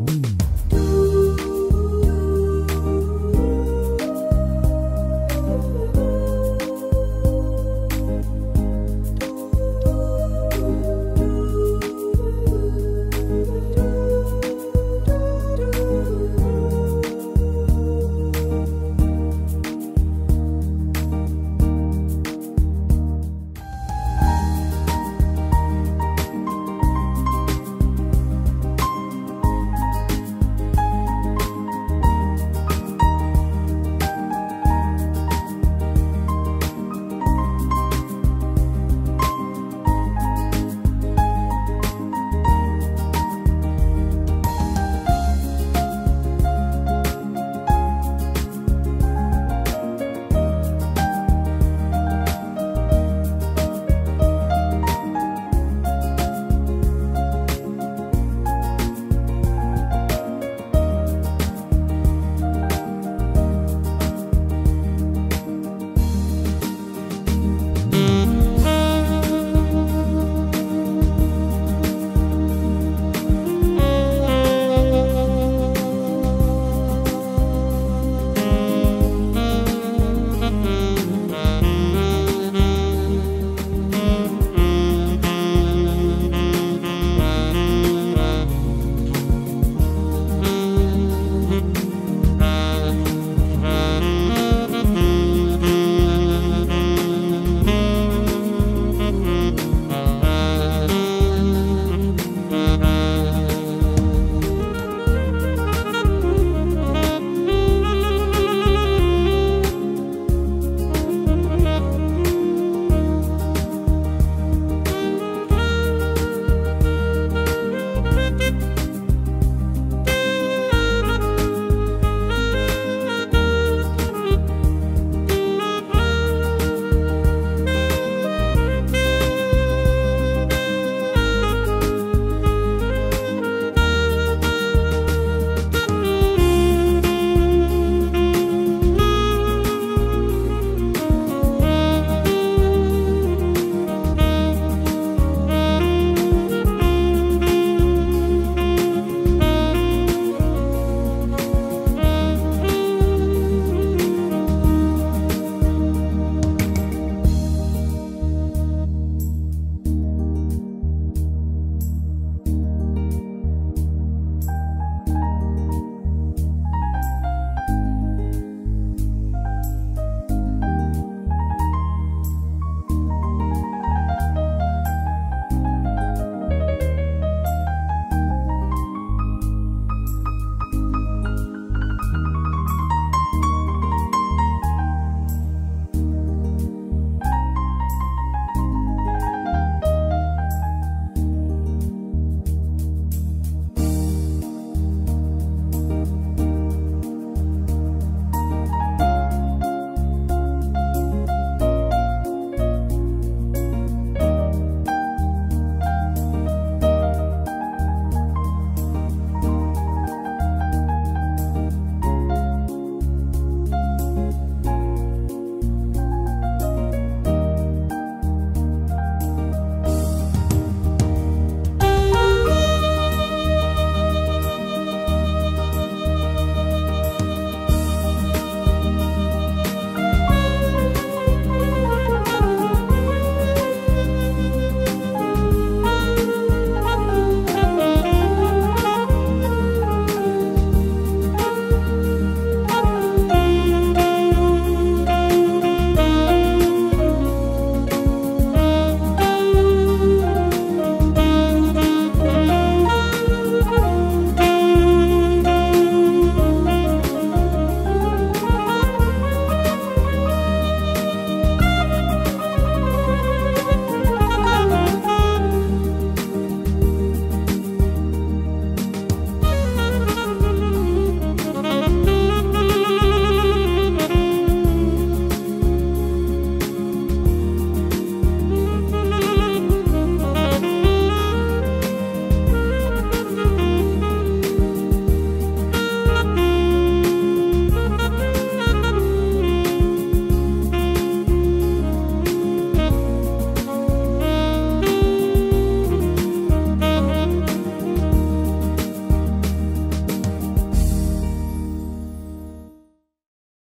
Boom.